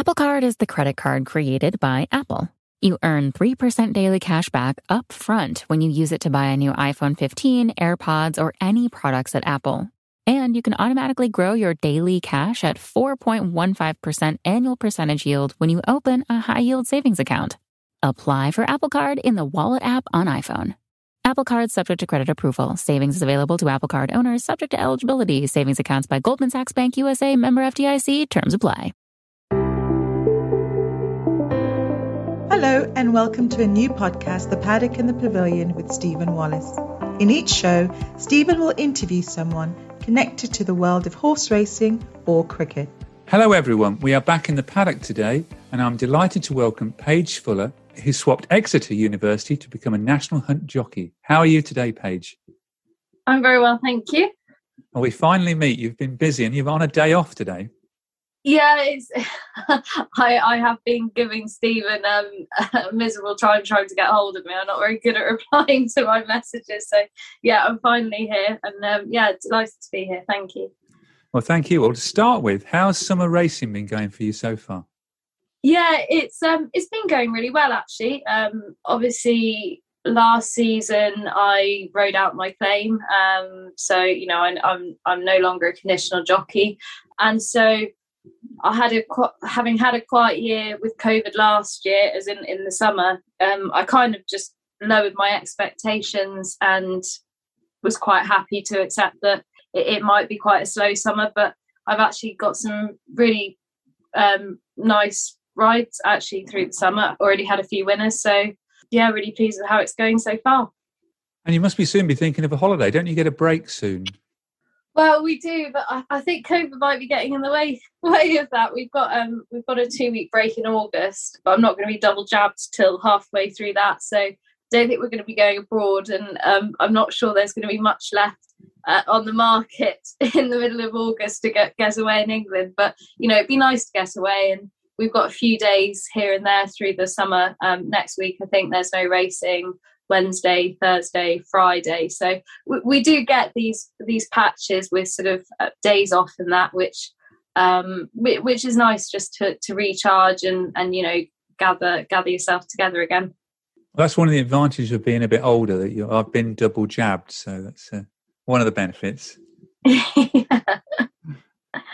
Apple Card is the credit card created by Apple. You earn 3% daily cash back up front when you use it to buy a new iPhone 15, AirPods, or any products at Apple. And you can automatically grow your daily cash at 4.15% annual percentage yield when you open a high yield savings account. Apply for Apple Card in the Wallet app on iPhone. Apple Card subject to credit approval. Savings is available to Apple Card owners subject to eligibility. Savings accounts by Goldman Sachs Bank USA member FDIC. Terms apply. Hello, and welcome to a new podcast, The Paddock and the Pavilion, with Stephen Wallace. In each show, Stephen will interview someone connected to the world of horse racing or cricket. Hello, everyone. We are back in the paddock today, and I'm delighted to welcome Page Fuller, who swapped Exeter University to become a national hunt jockey. How are you today, Page? I'm very well, thank you. Well, we finally meet. You've been busy and you're on a day off today. Yeah, it's. I I have been giving Stephen um, a miserable time trying to get hold of me. I'm not very good at replying to my messages, so yeah, I'm finally here, and um, yeah, delighted to be here. Thank you. Well, thank you. Well, to start with, how's summer racing been going for you so far? Yeah, it's um it's been going really well actually. Um, obviously last season I rode out my claim. Um, so you know I, I'm I'm no longer a conditional jockey, and so I had a having had a quiet year with COVID last year, as in in the summer. Um, I kind of just lowered my expectations and was quite happy to accept that it, it might be quite a slow summer. But I've actually got some really um, nice rides actually through the summer. Already had a few winners, so yeah, really pleased with how it's going so far. And you must be soon be thinking of a holiday, don't you? Get a break soon. Well, we do, but I, I, think COVID might be getting in the way way of that. We've got um we've got a two week break in August, but I'm not going to be double jabbed till halfway through that. So I don't think we're going to be going abroad, and um, I'm not sure there's going to be much left uh, on the market in the middle of August to get get away in England. But you know, it'd be nice to get away, and we've got a few days here and there through the summer. Um, next week, I think there's no racing. Wednesday, Thursday, Friday. So we, we do get these these patches with sort of uh, days off and that, which um, which is nice just to to recharge and and you know gather gather yourself together again. Well, that's one of the advantages of being a bit older that you I've been double jabbed, so that's uh, one of the benefits.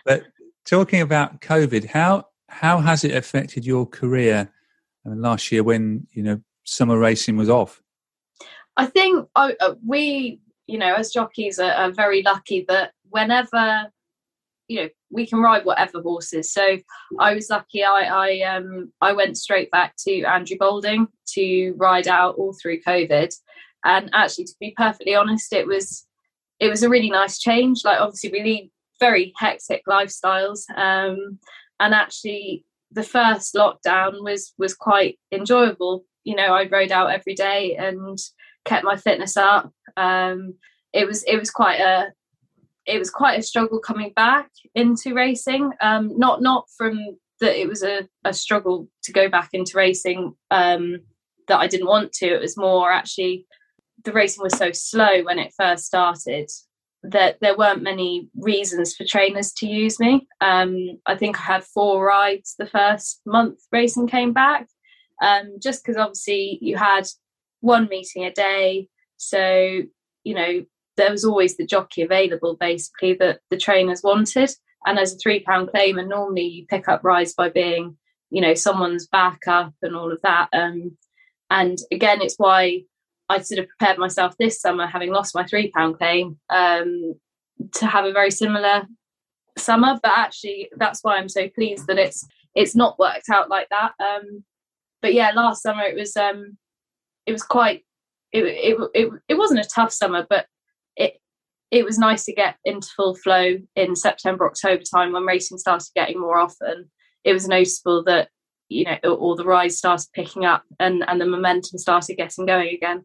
But talking about COVID, how how has it affected your career uh, last year when you know summer racing was off? I think uh, we, you know, as jockeys are, are, very lucky that whenever, you know, we can ride whatever horses. So I was lucky. I I um I went straight back to Andrew Balding to ride out all through COVID, and actually, to be perfectly honest, it was it was a really nice change. Like obviously, we lead very hectic lifestyles, um, and actually, the first lockdown was was quite enjoyable. You know, I rode out every day and kept my fitness up. Um, it was it was quite a it was quite a struggle coming back into racing. Um, not not from that it was a, a struggle to go back into racing um, that I didn't want to. It was more actually the racing was so slow when it first started that there weren't many reasons for trainers to use me. Um, I think I had four rides the first month racing came back, um, just because obviously you had one meeting a day. So, you know, there was always the jockey available basically that the trainers wanted. And as a three pound claimer, normally you pick up rides by being, you know, someone's backup and all of that. Um, and again, it's why I sort of prepared myself this summer, having lost my three pound claim, um, to have a very similar summer. But actually, that's why I'm so pleased that it's it's not worked out like that. Um, but yeah, last summer it was um, it was quite it, it it it wasn't a tough summer, but it it was nice to get into full flow in September October time when racing started getting more often. It was noticeable that you know all the rides started picking up and and the momentum started getting going again.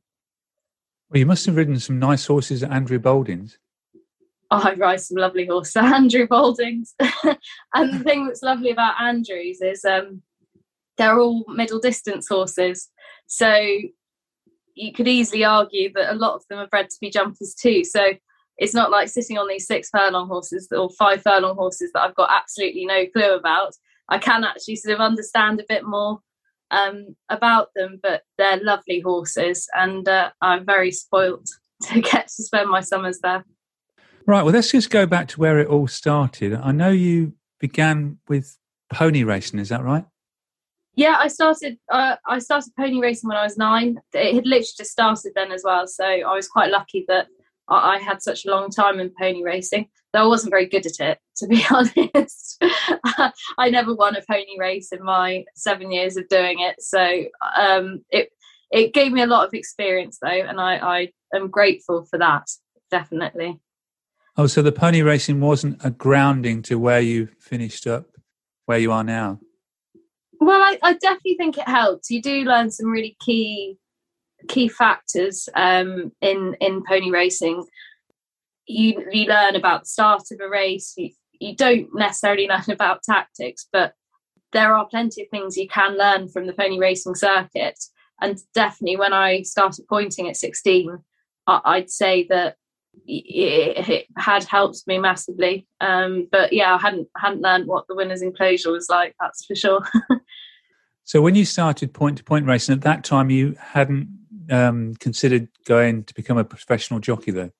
Well, you must have ridden some nice horses at Andrew Balding's. Oh, I ride some lovely horses at Andrew Balding's. and the thing that's lovely about Andrews is um, they're all middle distance horses. So you could easily argue that a lot of them are bred to be jumpers too. So it's not like sitting on these six furlong horses or five furlong horses that I've got absolutely no clue about. I can actually sort of understand a bit more um, about them. But they're lovely horses, and uh, I'm very spoilt to get to spend my summers there. Right. Well, let's just go back to where it all started. I know you began with pony racing. Is that right? Yeah, I started. Uh, I started pony racing when I was nine. It had literally just started then as well, so I was quite lucky that I, I had such a long time in pony racing. Though I wasn't very good at it, to be honest. I never won a pony race in my seven years of doing it, so um, it it gave me a lot of experience though, and I, I am grateful for that. Definitely. Oh, so the pony racing wasn't a grounding to where you finished up, where you are now. Well, I, I definitely think it helps. You do learn some really key key factors um, in in pony racing. You you learn about the start of a race. You, you don't necessarily learn about tactics, but there are plenty of things you can learn from the pony racing circuit. And definitely, when I started pointing at 16, I'd say that it, had helped me massively. Um, but yeah, I hadn't hadn't learned what the winners enclosure was like. That's for sure. so when you started point to point racing at that time, you hadn't um, considered going to become a professional jockey, though.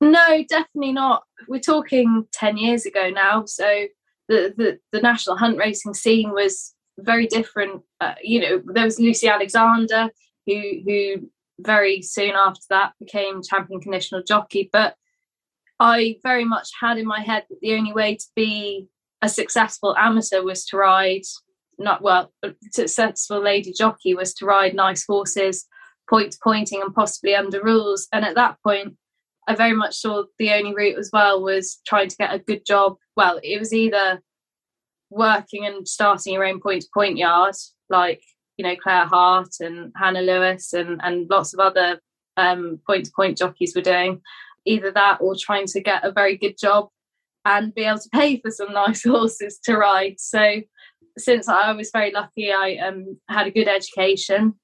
No, definitely not. We're talking ten years ago now. So the the, the national hunt racing scene was very different. Uh, you know, there was Lucy Alexander who who very soon after that became champion conditional jockey. But I very much had in my head that the only way to be a successful amateur was to ride not well successful lady jockey was to ride nice horses point to pointing and possibly under rules and at that point i very much saw the only route as well was trying to get a good job well it was either working and starting your own point to point yard like you know Claire Hart and Hannah Lewis and and lots of other point to point jockeys were doing either that or trying to get a very good job and be able to pay for some nice horses to ride. So since I was very lucky, I um, had a good education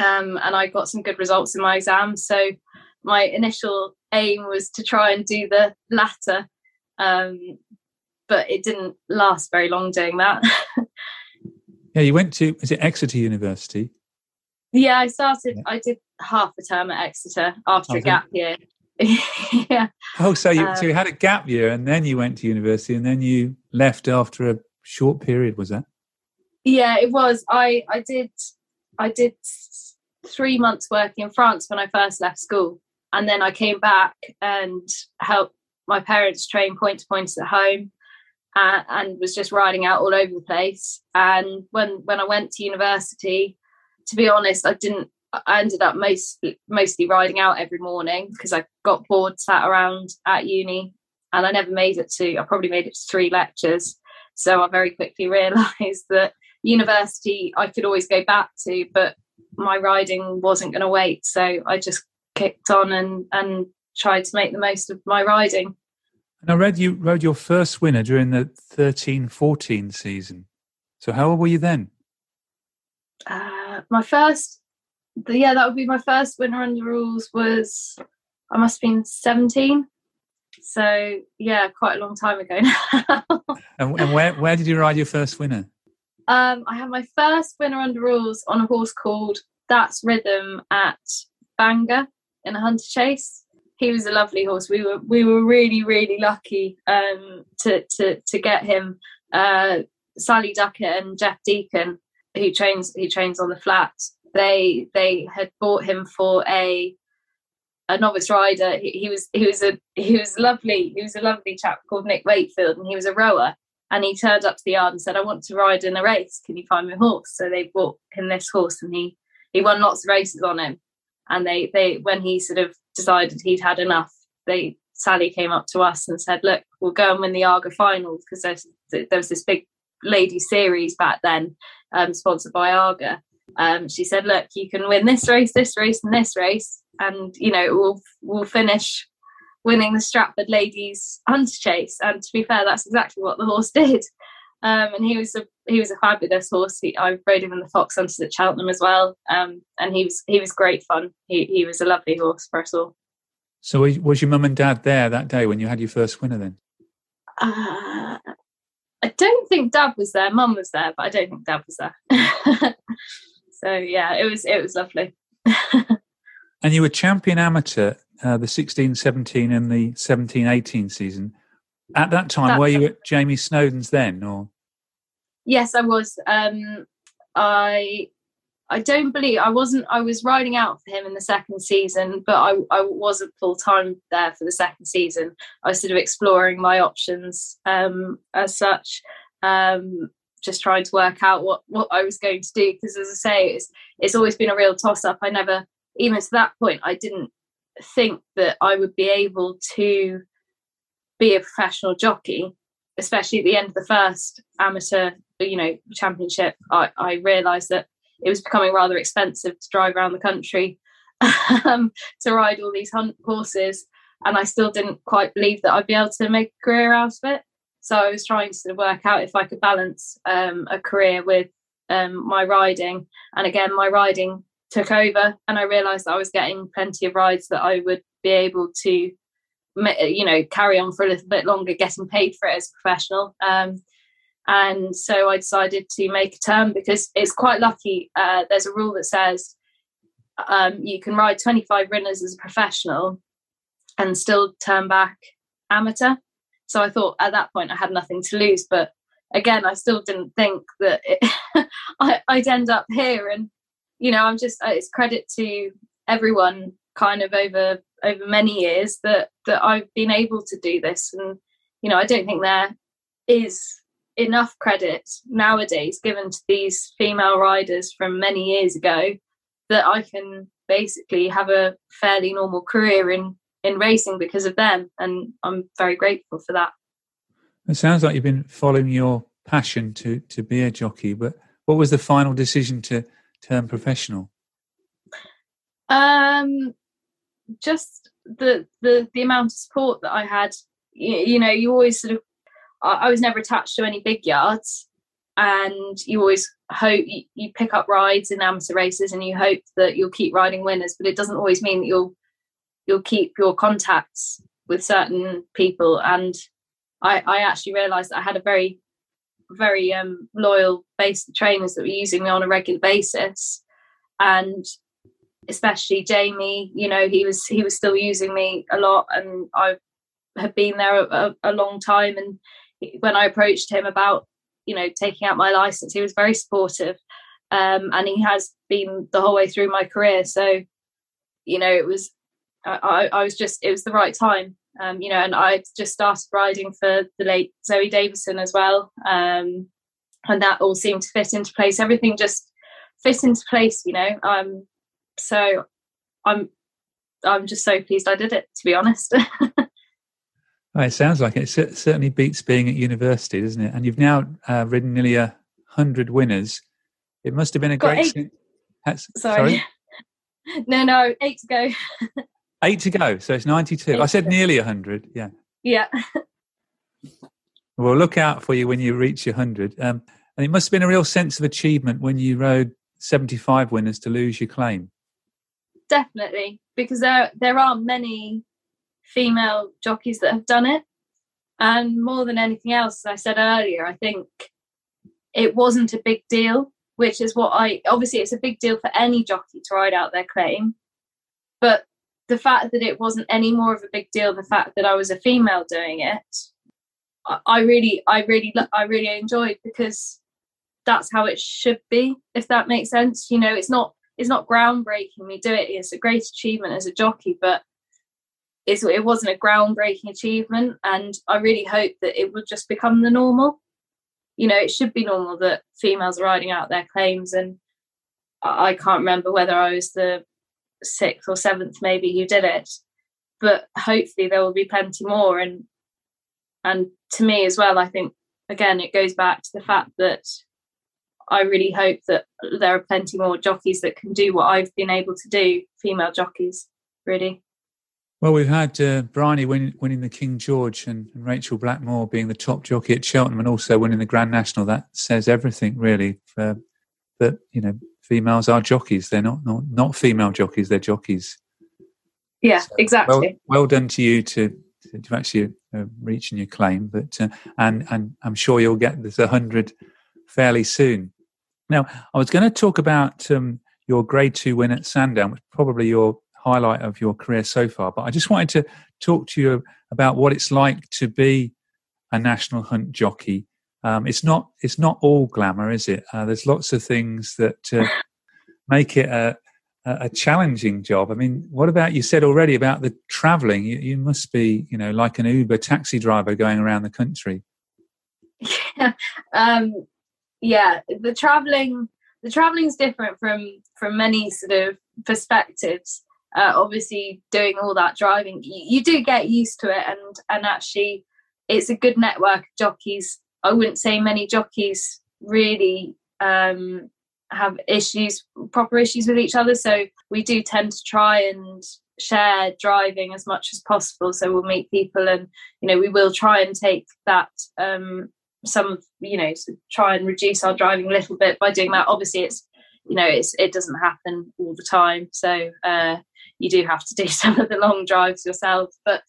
um, and I got some good results in my exams. So my initial aim was to try and do the latter, um, but it didn't last very long doing that. Yeah, you went to is it Exeter University? Yeah, I started. Yeah. I did half a term at Exeter after oh, a gap year. yeah. Oh, so you um, so you um, had a gap year and then you went to university and then you left after a short period. Was that? Yeah, it was. I I did I did three months work in France when I first left school, and then I came back and helped my parents train point to points at home and, and was just riding out all over the place. And when when I went to university, to be honest, I didn't. I ended up most mostly riding out every morning because I got bored sat around at uni, and I never made it to. I probably made it to three lectures. So I very quickly realised that university I could always go back to, but my riding wasn't going to wait. So I just kicked on and and tried to make the most of my riding. And I read you rode your first winner during the 13 14 season. So, how old were you then? Uh, my first, yeah, that would be my first winner under rules was, I must have been 17. So, yeah, quite a long time ago now. and, and where, where did you ride your first winner? Um, I had my first winner under rules on a horse called That's Rhythm at Bangor in a hunter chase he was a lovely horse. We were we were really really lucky um, to to to get him. Uh, Sally Duckett and Geoff Deacon, who trains who trains on the flat, they they had bought him for a a novice rider. He, he, was he was a he was lovely. He was a lovely chap called Nick Wakefield, and he was a rower. And he turned up to the yard and said, "I want to ride in a race. Can you find me a horse?" So they bought him this horse, and he he won lots of races on him. And they they when he sort of decided he'd had enough, they Sally came up to us and said, "Look, we'll go and win the Arga finals because there was this big lady series back then, um, sponsored by Arga." Um, she said, "Look, you can win this race, this race, and this race, and you know we'll we'll finish winning the Stratford Ladies Hunter Chase." And to be fair, that's exactly what the horse did. Um, and he was a he was a fabulous horse. He, I rode him in the Fox Hunters at Cheltenham as well, um, and he was he was great fun. He he was a lovely horse for us all. So was your mum and dad there that day when you had your first winner? Then, uh, I don't think Dad was there. Mum was there, but I don't think Dad was there. so yeah, it was it was lovely. and you were champion amateur uh, the 16 17 and the 17 18 season. At that time, That's were you at Jamie Snowden's then, or? Yes, I was. Um, I I don't believe I wasn't. I was riding out for him in the second season, but I, I wasn't full time there for the second season. I was sort of exploring my options um, as such, um, just trying to work out what what I was going to do. Because as I say, it's it's always been a real toss up. I never, even to that point, I didn't think that I would be able to be a professional jockey, especially at the end of the first amateur, you know, championship. I, I realised that it was becoming rather expensive to drive around the country um, to ride all these hunt horses, and I still didn't quite believe that I'd be able to make a career out of it. So I was trying to sort of work out if I could balance um, a career with um, my riding, and again, my riding took over, and I realised I was getting plenty of rides that I would be able to, you know, carry on for a little bit longer, getting paid for it as a professional. Um, and so I decided to make a term because it's quite lucky. Uh, there's a rule that says um, you can ride 25 runners as a professional and still turn back amateur. So I thought at that point I had nothing to lose, but again, I still didn't think that it, I, would end up here. And you know, I'm just uh, it's credit to everyone kind of over over many years that that I've been able to do this. And you know, I don't think there is enough credit nowadays given to these female riders from many years ago that I can basically have a fairly normal career in in racing because of them and I'm very grateful for that. It sounds like you've been following your passion to to be a jockey, but what was the final decision to turn professional? Um just the the the amount of support that I had you, you know you always sort of I was never attached to any big yards, and you always hope you, you, pick up rides in amateur races, and you hope that you'll keep riding winners. But it doesn't always mean that you'll you'll keep your contacts with certain people. And I, I actually realised I had a very very um, loyal base trainers that were using me on a regular basis, and especially Jamie. You know, he was he was still using me a lot, and I had been there a, a long time, and when I approached him about, you know, taking out my license, he was very supportive. Um, and he has been the whole way through my career. So, you know, it was, I, I was just, it was the right time. Um, you know, and I just started riding for the late Zoe Davison as well. Um, and that all seemed to fit into place. Everything just fit into place, you know. Um, so I'm, I'm just so pleased I did it, to be honest. Oh, it sounds like it. it. certainly beats being at university, doesn't it? And you've now uh, ridden nearly a hundred winners. It must have been a Got great. Eight. Sorry. sorry. no, no, eight to go. eight to go. So it's ninety-two. Eight I said nearly a hundred. Yeah. Yeah. well, look out for you when you reach your hundred. Um, and it must have been a real sense of achievement when you rode seventy-five winners to lose your claim. Definitely, because there there are many female jockeys that have done it. And more than anything else, as I said earlier, I think it wasn't a big deal, which is what I obviously it's a big deal for any jockey to ride out their claim. But the fact that it wasn't any more of a big deal, the fact that I was a female doing it, I really, I really, I really enjoyed because that's how it should be. If that makes sense, you know, it's not, it's not groundbreaking. We do it. It's a great achievement as a jockey, but it's, it wasn't a groundbreaking achievement and i really hope that it will just become the normal you know it should be normal that females are riding out their claims and i can't remember whether i was the sixth or seventh maybe who did it but hopefully there will be plenty more and and to me as well i think again it goes back to the fact that i really hope that there are plenty more jockeys that can do what i've been able to do female jockeys really well, we've had uh, Bryony win, winning the King George and, and, Rachel Blackmore being the top jockey at Cheltenham and also winning the Grand National. That says everything, really. For, that you know, females are jockeys. They're not not, not female jockeys. They're jockeys. Yeah, so exactly. Well, well, done to you to to actually uh, reaching your claim. But uh, and and I'm sure you'll get this 100 fairly soon. Now, I was going to talk about um, your Grade Two win at Sandown, which probably your highlight of your career so far. But I just wanted to talk to you about what it's like to be a national hunt jockey. Um, it's not it's not all glamour, is it? Uh, there's lots of things that uh, make it a, a challenging job. I mean, what about you said already about the traveling? You, you must be, you know, like an Uber taxi driver going around the country. Yeah, um, yeah. The traveling, the traveling's different from from many sort of perspectives. Uh, obviously, doing all that driving, you, you do get used to it, and and actually, it's a good network of jockeys. I wouldn't say many jockeys really um, have issues, proper issues with each other. So we do tend to try and share driving as much as possible. So we'll meet people, and you know we will try and take that um, some you know try and reduce our driving a little bit by doing that. Obviously, it's you know it's it doesn't happen all the time, so uh, you do have to do some of the long drives yourself, but.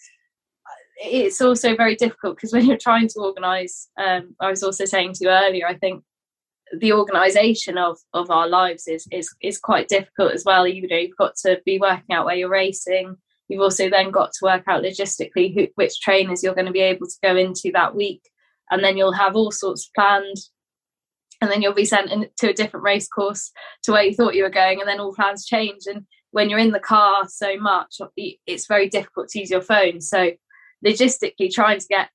It's also very difficult because when you're trying to organise, um, I was also saying to you earlier, I think the organization of of our lives is is is quite difficult as well you know you've got to be working out where you're racing you've also then got to work out logistically who, which trainers you're going to be able to go into that week and then you'll have all sorts of planned. And then you'll be sent in, to a different race course to where you thought you were going and then all plans change. And when you're in the car so much it's very difficult to use your phone. So logistically trying to get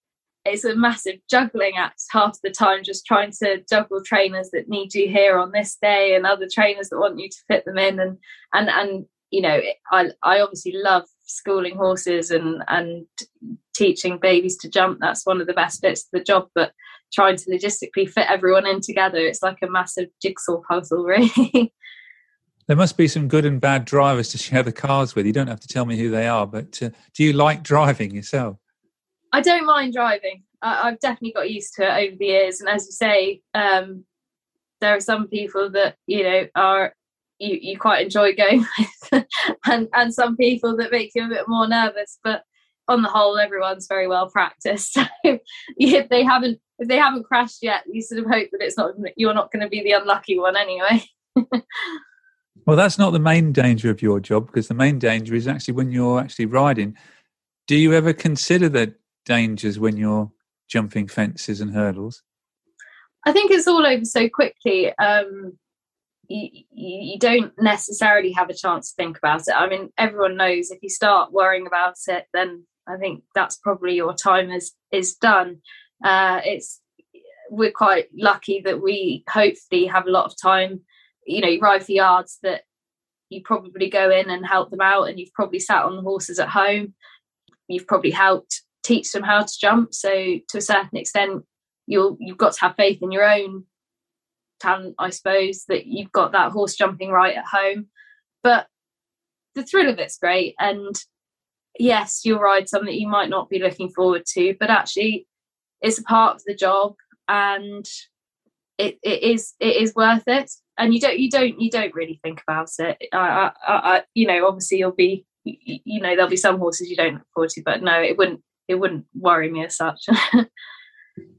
it's a massive juggling act half the time just trying to juggle trainers that need you here on this day and other trainers that want you to fit them in. And and and you know i i obviously love schooling horses and and teaching babies to jump that's one of the best bits of the job but trying to logistically fit everyone in together it's like a massive jigsaw puzzle really. There must be some good and bad drivers to share the cars with. You don't have to tell me who they are but uh, do you like driving yourself? I don't mind driving. I, have definitely got used to it over the years, and as you say, um, there are some people that you know are you, you quite enjoy going with, and and some people that make you a bit more nervous. But on the whole, everyone's very well practiced. So if they haven't if they haven't crashed yet, you sort of hope that it's not you're not going to be the unlucky one anyway. well, that's not the main danger of your job because the main danger is actually when you're actually riding. Do you ever consider the dangers when you're jumping fences and hurdles? I think it's all over so quickly. Um, you, you don't necessarily have a chance to think about it. I mean, everyone knows if you start worrying about it, then I think that's probably your time is is done. Uh, it's we're quite lucky that we hopefully have a lot of time. You know, you ride for yards that you probably go in and help them out, and you've probably sat on the horses at home. You've probably helped teach them how to jump. So to a certain extent, you'll you've got to have faith in your own talent, I suppose, that you've got that horse jumping right at home. But the thrill of it's great. And yes, you'll ride something that you might not be looking forward to, but actually it's a part of the job and it, it is it is worth it. And you don't you don't you don't really think about it. I, I, I you know, obviously you'll be you know there'll be some horses you don't look forward to, but no, it wouldn't it wouldn't worry me as such.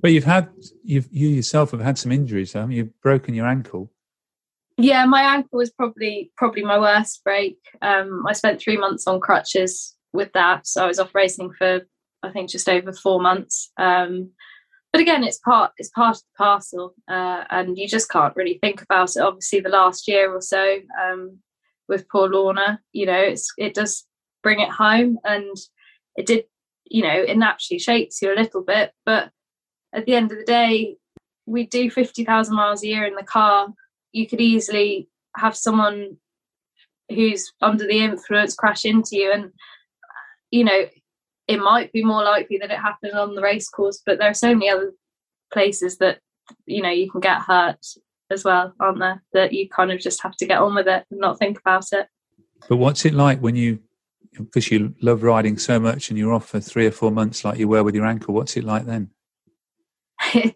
but you've had you've you yourself have had some injuries, haven't you? You've broken your ankle. Yeah, my ankle was probably probably my worst break. Um, I spent three months on crutches with that, so I was off racing for I think just over four months. Um, but again, it's part it's part of the parcel, uh, and you just can't really think about it. Obviously, the last year or so um, with poor Lorna, you know, it's it does bring it home, and it did you know, it naturally shakes you a little bit. But at the end of the day, we do 50,000 miles a year in the car. You could easily have someone who's under the influence crash into you. And, you know, it might be more likely that it happened on the race course, but there are so many other places that, you know, you can get hurt as well, aren't there? That you kind of just have to get on with it and not think about it. But what's it like when you because you love riding so much and you're off for three or four months like you were with your ankle what's it like then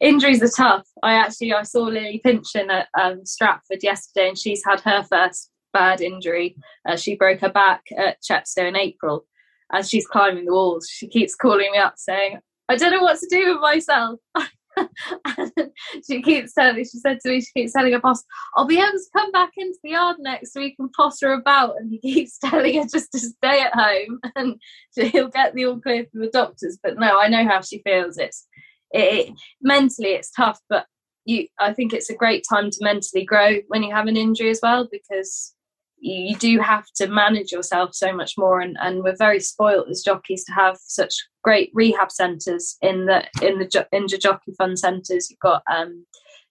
injuries are tough i actually i saw lilly pinchin at um, stratford yesterday and she's had her first bad injury uh, she broke her back at chepstow in april as she's climbing the walls, she keeps calling me up saying, I don't know what to do with myself. she keeps telling me she said to me, she keeps telling her boss, I'll be able to come back into the yard next week and potter about. And he keeps telling her just to stay at home and he'll get the all clear from the doctors. But no, I know how she feels. It's it, it mentally it's tough, but you I think it's a great time to mentally grow when you have an injury as well because you, you do have to manage yourself so much more and, and we're very spoilt as jockeys to have such great rehab centres in the in the injured jockey fund centres you've got um,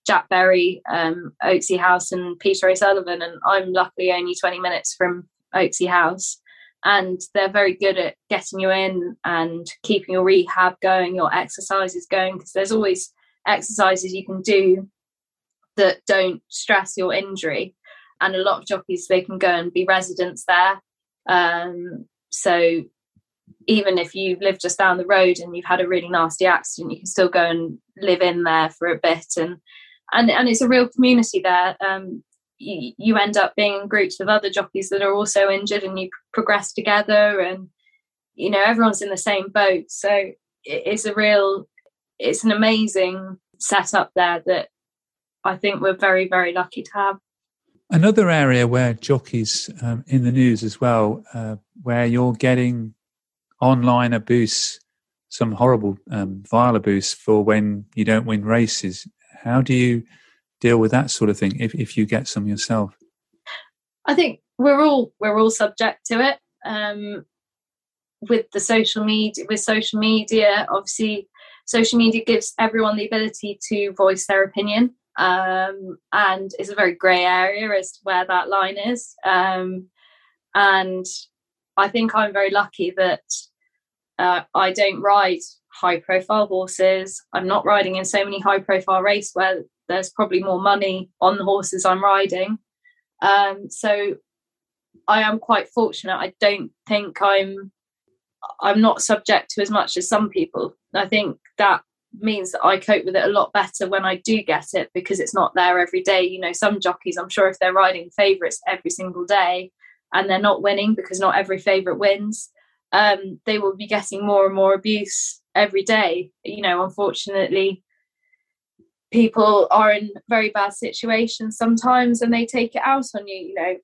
Jack Berry, um, Oaksey House, and Peter O'Sullevan. And I'm luckily only 20 minutes from Oaksey House. And they're very good at getting you in and keeping your rehab going, your exercises going, because there's always exercises you can do that don't stress your injury. And a lot of jockeys, they can go and be residents there. Um, so even if you live just down the road and you've had a really nasty accident, you can still go and live in there for a bit. And and, and it's a real community there. Um, you, you end up being in groups with other jockeys that are also injured and you progress together and you know everyone's in the same boat so it's a real it's an amazing setup there that I think we're very, very lucky to have. Another area where jockeys um, in the news as well, uh, where you're getting online abuse, some horrible um, vile abuse for when you don't win races. How do you deal with that sort of thing if, if you get some yourself? I think we're all we're all subject to it. Um, with the social media, with social media, obviously social media gives everyone the ability to voice their opinion um, and it's a very grey area as to where that line is um, and i think i'm very lucky that uh, i don't ride high profile horses i'm not riding in so many high profile races where there's probably more money on the horses i'm riding um, so i am quite fortunate i don't think i'm i'm not subject to as much as some people I think that means that I cope with it a lot better when I do get it because it's not there every day. You know, some jockeys, I'm sure if they're riding favourites every single day and they're not winning because not every favourite wins, um, they will be getting more and more abuse every day. You know, unfortunately, people are in very bad situations sometimes and they take it out on you. You know,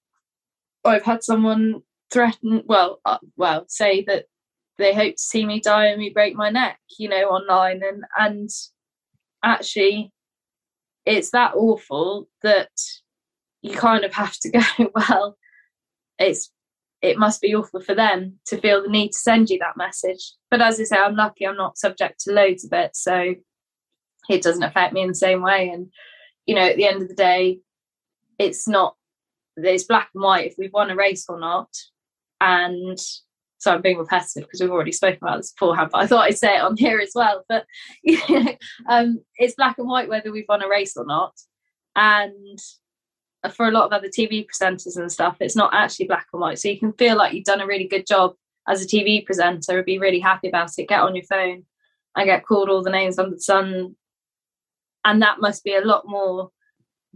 I've had someone threaten, well, uh, well, say that they hope to see me die and me break my neck, you know, online. And and actually, it's that awful that you kind of have to go. Well, it's it must be awful for them to feel the need to send you that message. But as I say, I'm lucky I'm not subject to loads of it, so it doesn't affect me in the same way. And you know, at the end of the day, it's not it's black and white if we've won a race or not. And so I'm being repetitive because we've already spoken about this beforehand, but I thought I'd say it on here as well. But um, it's black and white whether we've won a race or not. And for a lot of other TV presenters and stuff, it's not actually black and white. So you can feel like you've done a really good job as a TV presenter and be really happy about it. Get on your phone and get called all the names under the sun. And that must be a lot more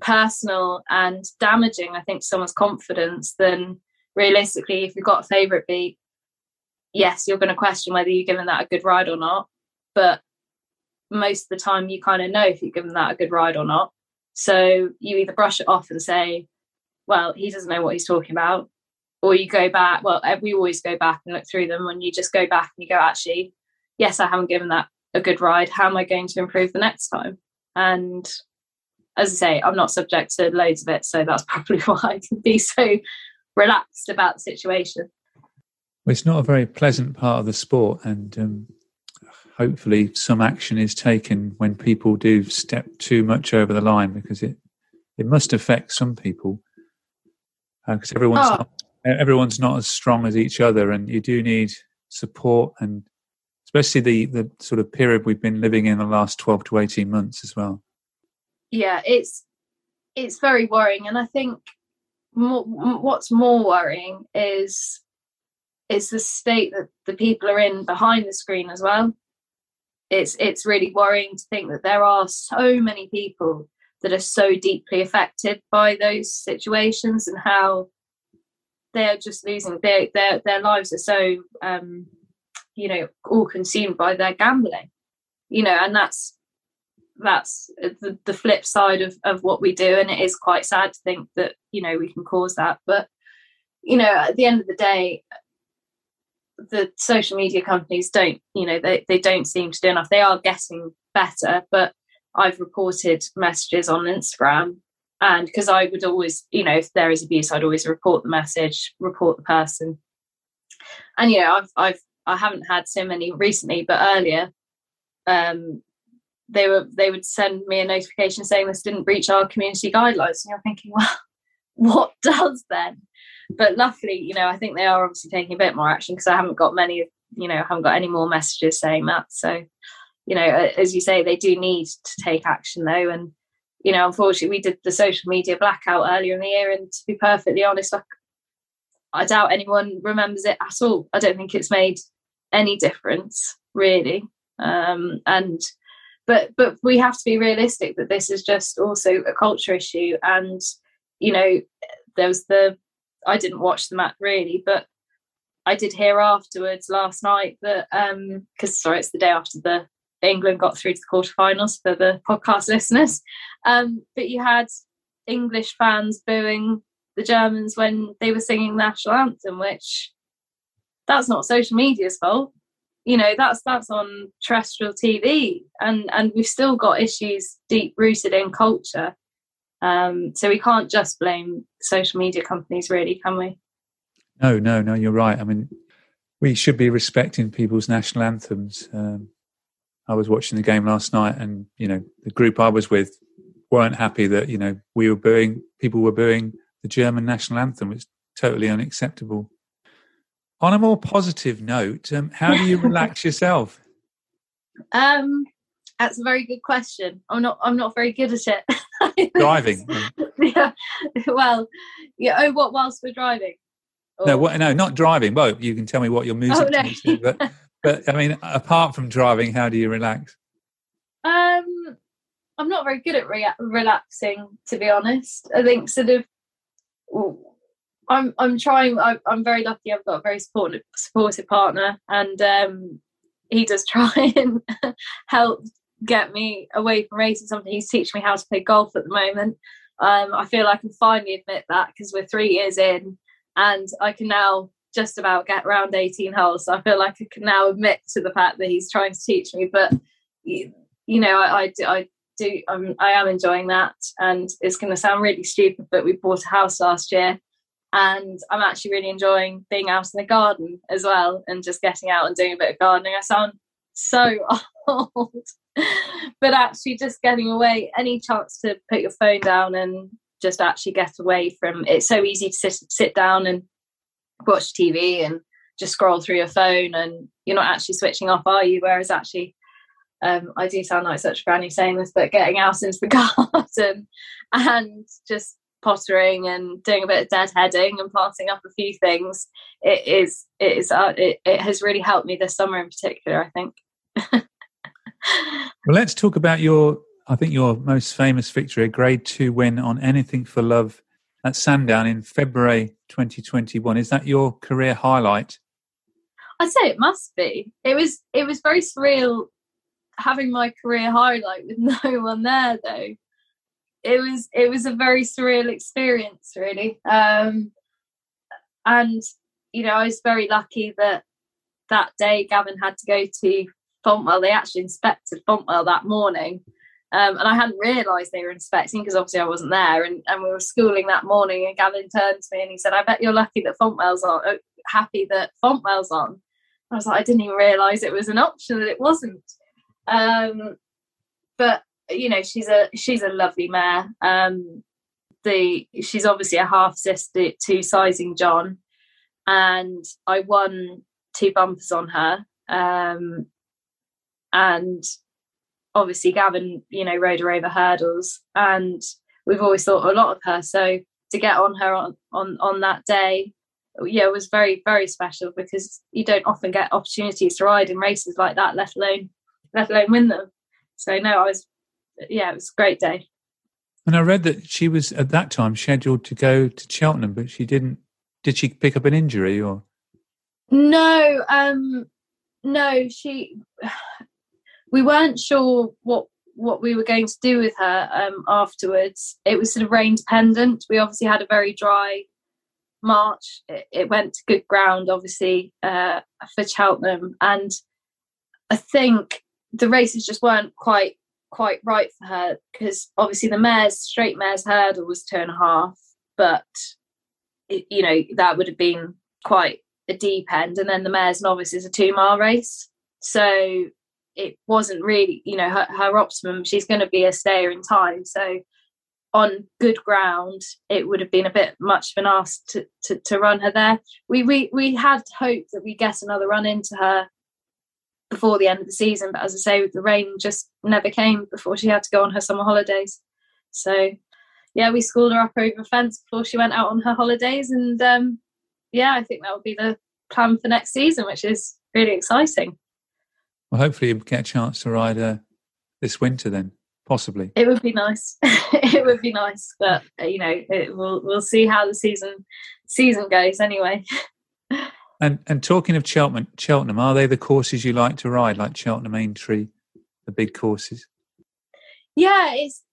personal and damaging, I think, to someone's confidence than realistically if you've got a favourite beat yes, you're going to question whether you're giving that a good ride or not. But most of the time, you kind of know if you're giving that a good ride or not. So you either brush it off and say, well, he doesn't know what he's talking about. Or you go back, well, eh, we always go back and look through them when you just go back and you go, actually, yes, I haven't given that a good ride. How am I going to improve the next time? And as I say, I'm not subject to loads of it. So that's probably why I can be so relaxed about the situation. Well, it's not a very pleasant part of the sport, and um, hopefully, some action is taken when people do step too much over the line because it it must affect some people because uh, everyone's oh. not, everyone's not as strong as each other, and you do need support and especially the the sort of period we've been living in the last 12 to 18 months as well yeah it's it's very worrying and i think more, what's more worrying is it's the state that the people are in behind the screen as well. It's it's really worrying to think that there are so many people that are so deeply affected by those situations and how they're just losing their their their lives are so um, you know all consumed by their gambling you know and that's that's the, the flip side of, of what we do. And it is quite sad to think that you know we can cause that. But you know at the end of the day the social media companies don't you know they, they don't seem to do enough. They are getting better but i've reported messages on instagram. And because i would always you know if there is abuse i'd always report the message report the person. And you know i've i've i haven't had so many recently but earlier um they were they would send me a notification saying this didn't breach our community guidelines and you're thinking well what does then? But luckily you know i think they are obviously taking a bit more action because i haven't got many you know I haven't got any more messages saying that. So you know as you say they do need to take action though and you know unfortunately we did the social media blackout earlier in the year and to be perfectly honest I, I doubt anyone remembers it at all. I don't think it's made any difference really. Um, and but but we have to be realistic that this is just also a culture issue. And you know there was the i didn't watch the match really but i did hear afterwards last night that um because sorry it's the day after the england got through to the quarterfinals for the podcast listeners. Um but you had english fans booing the germans when they were singing national anthem which that's not social media's fault. You know that's that's on terrestrial tv and and we've still got issues deep rooted in culture. Um, so we can't just blame social media companies really can we? No no no you're right. I mean we should be respecting people's national anthems. Um, i was watching the game last night and you know the group i was with weren't happy that you know we were booing people were booing the german national anthem it's totally unacceptable on a more positive note, um, how do you relax yourself? Um, that's a very good question. I'm not. I'm not very good at it. driving. yeah. Well, yeah. Oh, what whilst we're driving? Or... No, what, no, not driving. Well, you can tell me what your music oh, no. is, but but I mean, apart from driving, how do you relax? Um, I'm not very good at re- relaxing, to be honest. I think sort of I'm I'm trying. I, am very lucky. I've got a very supportive supportive partner, and um, he does try and help get me away from racing. Something he's teaching me how to play golf at the moment. Um, I feel I can finally admit that because we're three years in, and I can now just about get around 18 holes. So I feel like I can now admit to the fact that he's trying to teach me. But you, you know, I, I, I do. I'm, I am enjoying that, and it's going to sound really stupid, but we bought a house last year and I'm actually really enjoying being out in the garden as well and just getting out and doing a bit of gardening. I sound so old, but actually just getting away, any chance to put your phone down and just actually get away from it's so easy to sit sit down and watch TV and just scroll through your phone and you're not actually switching off, are you? Whereas actually um, I do sound like such a granny saying this, but getting out into the garden and just pottering and doing a bit of deadheading and planting up a few things it is it is uh, it, it has really helped me this summer in particular i think. Well let's talk about your i think your most famous victory a grade two win on anything for love at sandown in february 2021 is that your career highlight? I'd say it must be. It was it was very surreal having my career highlight with no one there though it was it was a very surreal experience really. Um, and you know i was very lucky that that day gavin had to go to fontwell. They actually inspected fontwell that morning um, and i hadn't realized they were inspecting because obviously i wasn't there and, and we were schooling that morning and gavin turned to me and he said i bet you're lucky that fontwell's on uh, happy that fontwell's on i was like i didn't even realize it was an option that it wasn't um, but you know she's a she's a lovely mare. Um the she's obviously a half sister to sizing john. And i won two bumpers on her. Um and obviously gavin you know rode her over hurdles. And we've always thought a lot of her. So to get on her on on, on that day yeah was very very special because you don't often get opportunities to ride in races like that let alone let alone win them so no i was yeah, it was a great day. And I read that she was at that time scheduled to go to Cheltenham, but she didn't did she pick up an injury or? No, um, no. She. We weren't sure what what we were going to do with her um, afterwards. It was sort of rain dependent. We obviously had a very dry March. It, it went to good ground, obviously, uh, for Cheltenham, and I think the races just weren't quite quite right for her because obviously the mare's straight mare's hurdle was two and a half, but it, you know that would have been quite a deep end, and then the mare's novice is a two mile race, so it wasn't really you know her, her optimum. She's going to be a stayer in time, so on good ground, it would have been a bit much of an ask to, to, to run her there. We, we we had hoped that we get another run into her before the end of the season, but as I say, the rain just never came before she had to go on her summer holidays. So yeah, we schooled her up over a fence before she went out on her holidays, and um, yeah, I think that would be the plan for next season, which is really exciting. Well, hopefully, you get a chance to ride her this winter then possibly. It would be nice. it would be nice, but uh, you know, it, we'll we'll see how the season season goes anyway. and and talking of Cheltenham, Cheltenham, are they the courses you like to ride, like Cheltenham Aintree, the big courses? Yeah, it's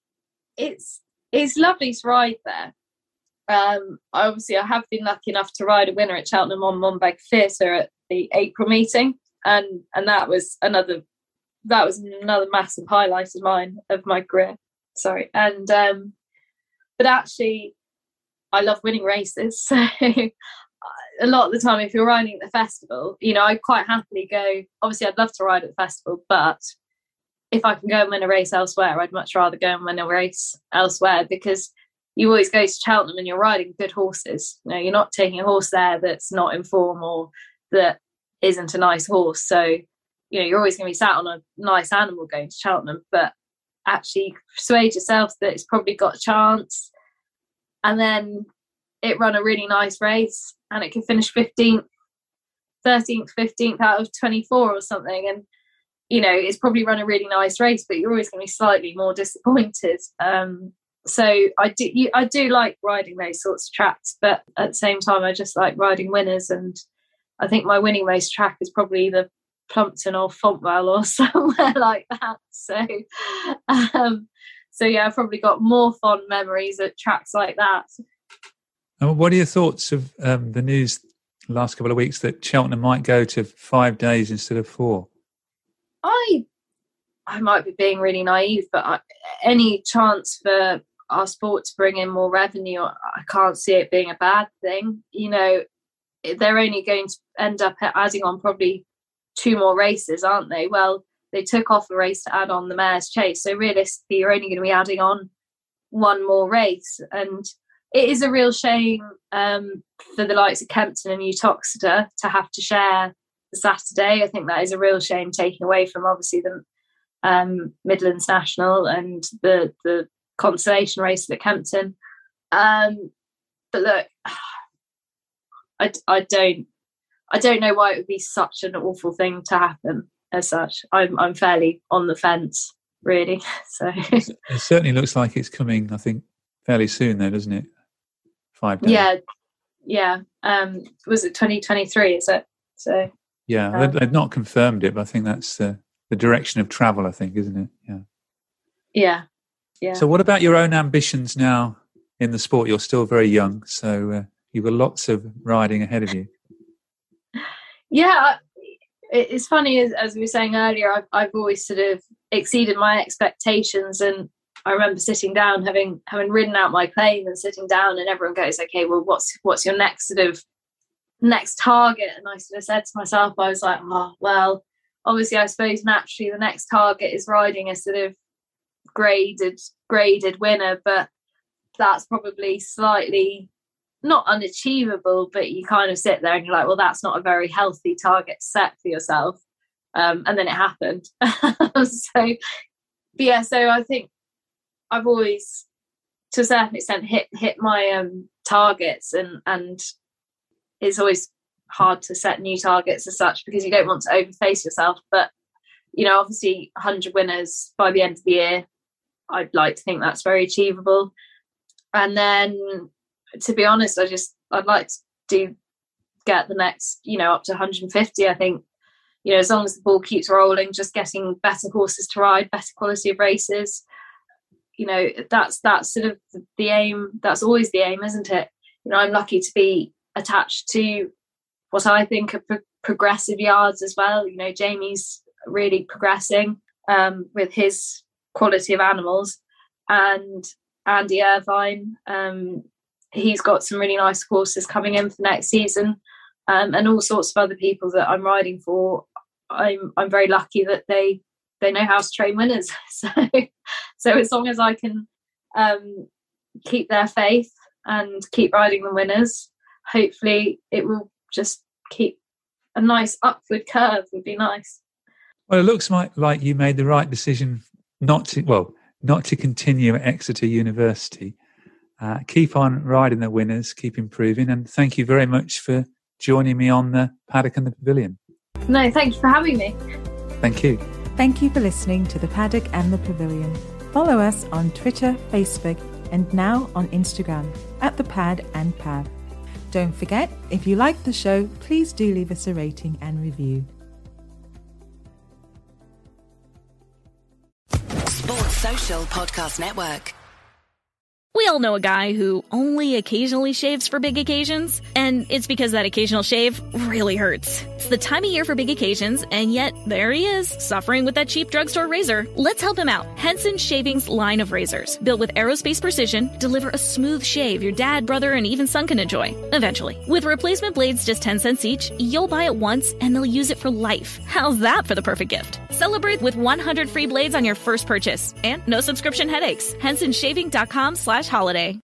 it's it's lovely to ride there. Um, obviously, I have been lucky enough to ride a winner at Cheltenham on Monbeg Theatre at the April meeting, and and that was another that was another massive highlight of mine of my career. Sorry, and um, but actually, I love winning races. So a lot of the time, if you're riding at the festival, you know, I quite happily go. Obviously, I'd love to ride at the festival, but if I can go and win a race elsewhere, I'd much rather go and win a race elsewhere because you always go to Cheltenham and you're riding good horses. You know, you're not taking a horse there that's not in form or that isn't a nice horse. So you know you're always going to be sat on a nice animal going to Cheltenham, but actually persuade yourself that it's probably got a chance, and then it run a really nice race and it could finish 15th 13th 15th out of 24 or something and you know it's probably run a really nice race but you're always going to be slightly more disappointed um, so i do you, i do like riding those sorts of tracks but at the same time i just like riding winners and i think my winning race track is probably the Plumpton or Fontwell or somewhere like that. So, um, so yeah, I've probably got more fond memories at tracks like that. And what are your thoughts of um, the news the last couple of weeks that Cheltenham might go to five days instead of four? I, I might be being really naive, but I, any chance for our sport to bring in more revenue, I can't see it being a bad thing. You know, they're only going to end up adding on probably two more races, aren't they? Well, they took off a race to add on the Mare's Chase. So realistically, you're only going to be adding on one more race. And it is a real shame um, for the likes of Kempton and Uttoxeter to have to share the Saturday. I think that is a real shame taking away from obviously the um, Midlands National and the the consolation race at Kempton. Um, but look, I, I don't I don't know why it would be such an awful thing to happen as such. I'm I'm fairly on the fence, really. So it certainly looks like it's coming. I think fairly soon, though, doesn't it? Five days. Yeah, yeah. Um, was it 2023? Is it? So yeah, um, they've not confirmed it, but I think that's the the direction of travel. I think, isn't it? Yeah. Yeah. Yeah. So, what about your own ambitions now in the sport? You're still very young, so uh, you've got lots of riding ahead of you yeah it's funny as, as we were saying earlier I've, I've always sort of exceeded my expectations and i remember sitting down having having ridden out my claim and sitting down and everyone goes okay well what's what's your next sort of next target and i sort of said to myself i was like oh well obviously i suppose naturally the next target is riding a sort of graded graded winner but that's probably slightly not unachievable, but you kind of sit there and you're like, well, that's not a very healthy target set for yourself. Um, and then it happened. so, yeah, so I think I've always, to a certain extent, hit hit my um, targets, and and it's always hard to set new targets as such because you don't want to overface yourself. But you know, obviously, 100 winners by the end of the year, I'd like to think that's very achievable. And then to be honest, I just I'd like to do get the next, you know, up to 150. I think, you know, as long as the ball keeps rolling, just getting better horses to ride, better quality of races, you know, that's that's sort of the aim. That's always the aim, isn't it? You know, I'm lucky to be attached to what I think are pro- progressive yards as well. You know, Jamie's really progressing um, with his quality of animals, and Andy Irvine, um, he's got some really nice horses coming in for next season, um, and all sorts of other people that I'm riding for. I'm I'm very lucky that they they know how to train winners. So so as long as I can um, keep their faith and keep riding the winners, hopefully it will just keep a nice upward curve. Would be nice. Well, it looks like like you made the right decision not to well not to continue at Exeter University uh, keep on riding the winners, keep improving, and thank you very much for joining me on the paddock and the pavilion. No, thank you for having me. Thank you. Thank you for listening to the paddock and the pavilion. Follow us on Twitter, Facebook, and now on Instagram at the Pad and Pav. Don't forget, if you like the show, please do leave us a rating and review. Sports Social Podcast Network. We all know a guy who only occasionally shaves for big occasions, and it's because that occasional shave really hurts. It's the time of year for big occasions, and yet there he is, suffering with that cheap drugstore razor. Let's help him out. Henson Shaving's line of razors, built with aerospace precision, deliver a smooth shave your dad, brother, and even son can enjoy, eventually. With replacement blades just 10 cents each, you'll buy it once and they'll use it for life. How's that for the perfect gift? Celebrate with 100 free blades on your first purchase and no subscription headaches. HensonShaving.com slash holiday.